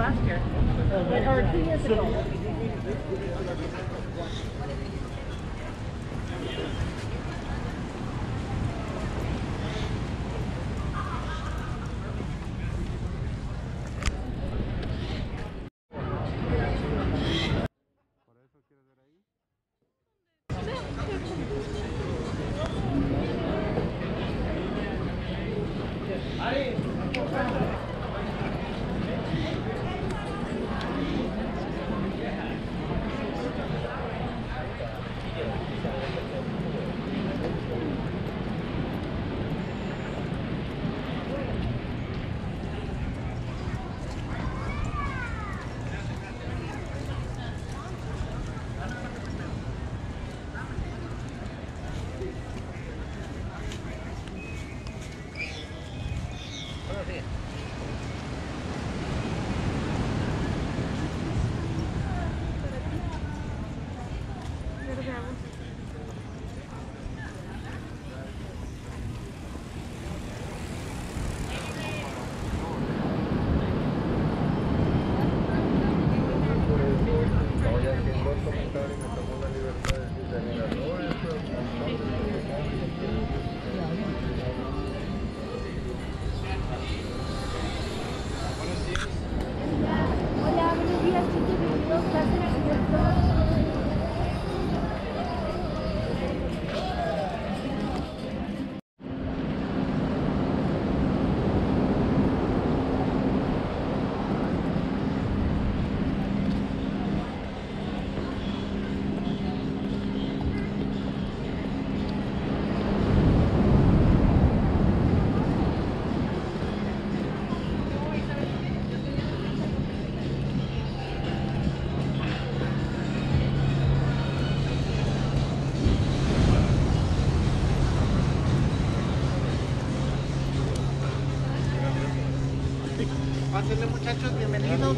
last year, or two years ago.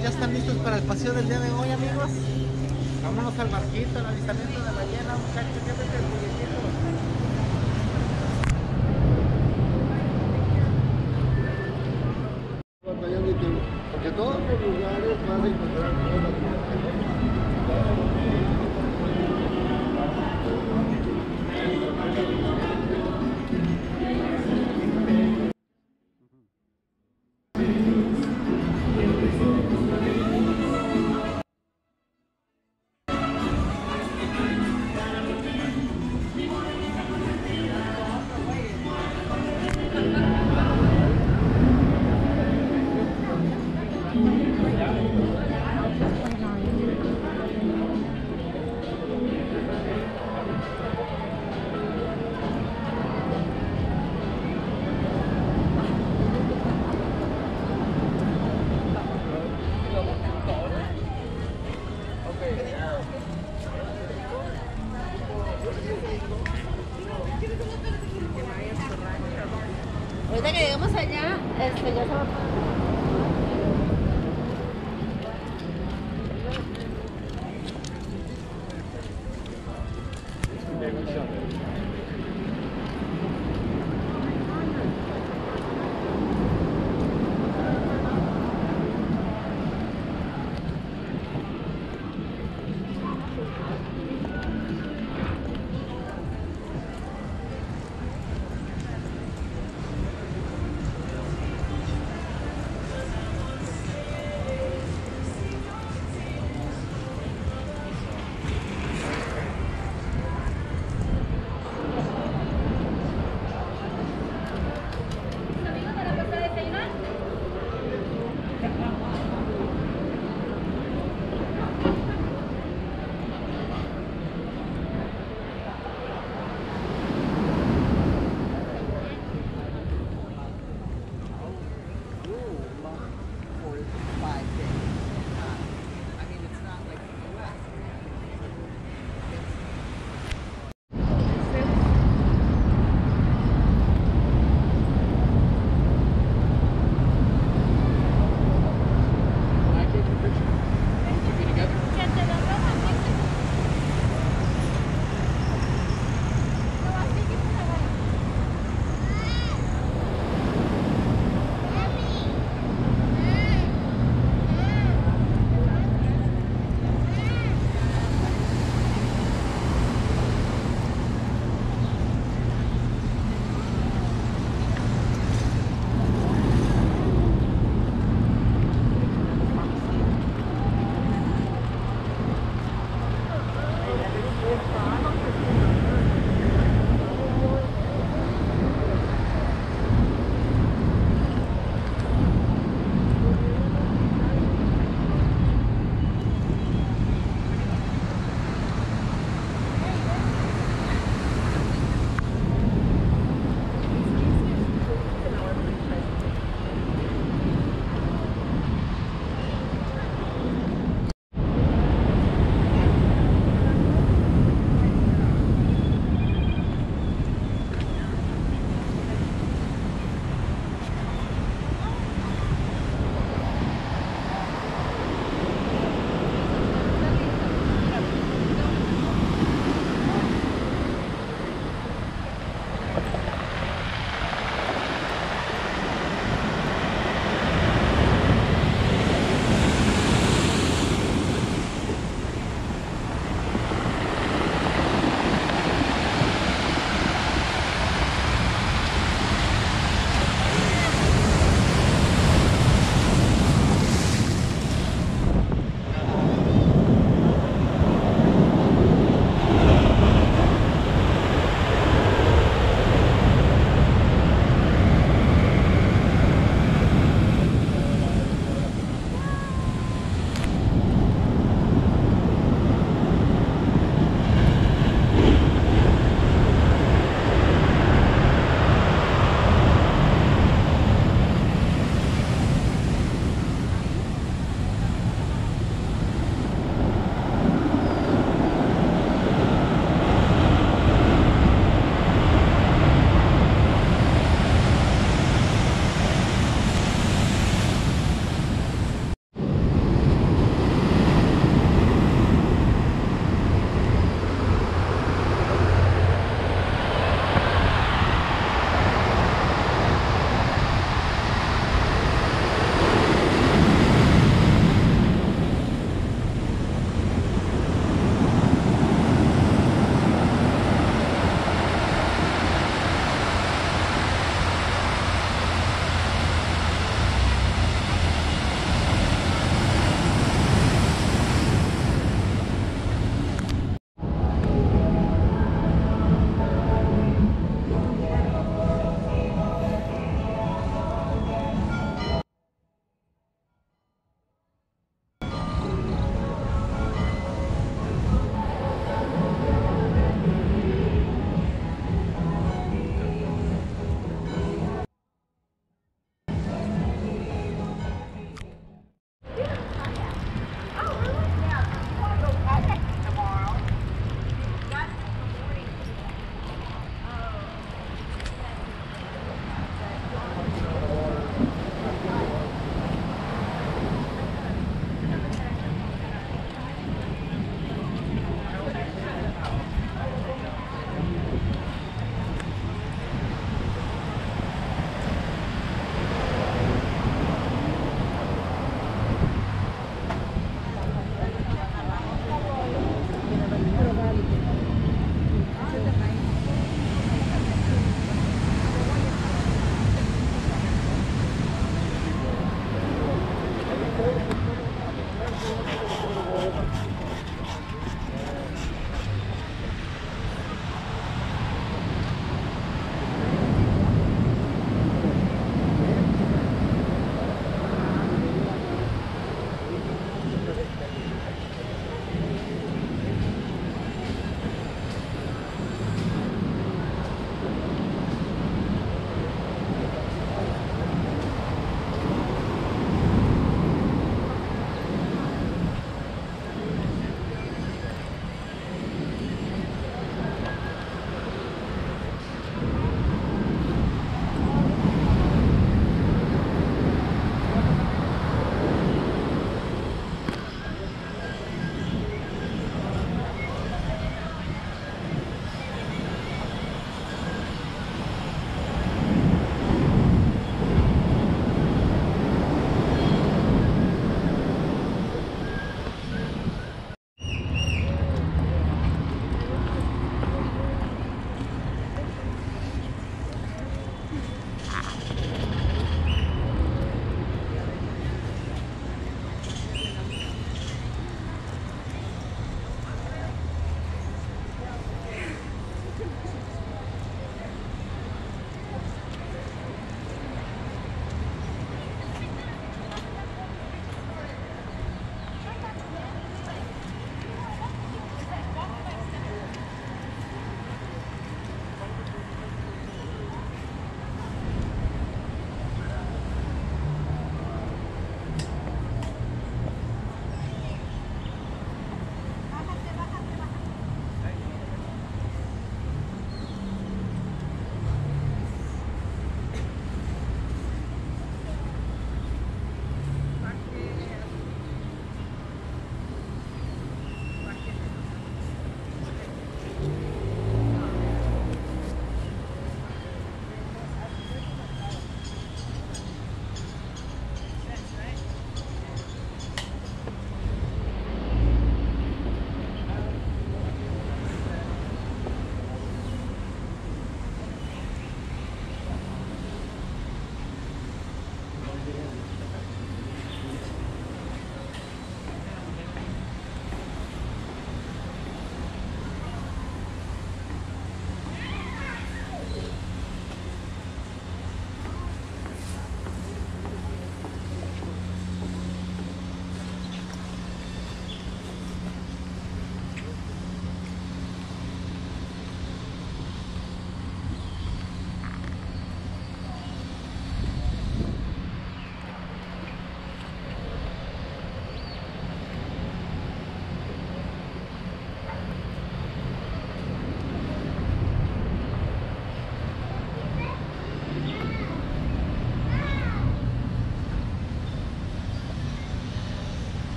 ya están listos para el paseo del día de hoy, amigos. Vámonos al barquito, al avistamiento.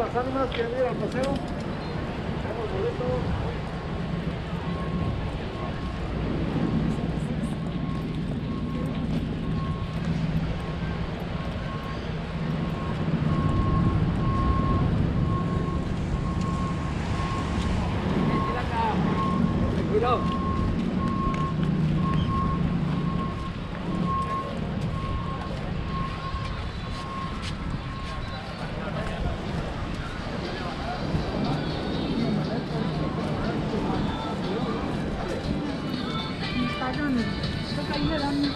Las Ánimas, quieren ir al paseo. ¿Dónde